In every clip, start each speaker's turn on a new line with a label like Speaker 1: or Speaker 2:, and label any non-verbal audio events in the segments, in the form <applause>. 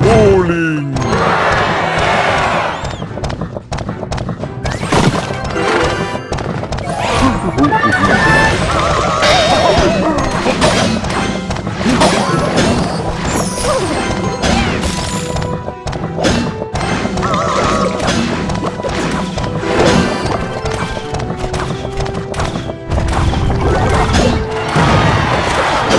Speaker 1: Bowling! <laughs>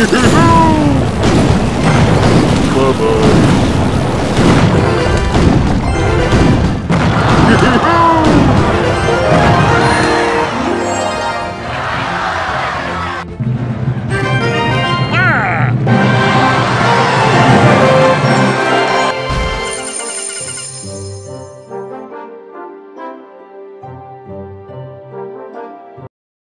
Speaker 1: Bye-bye.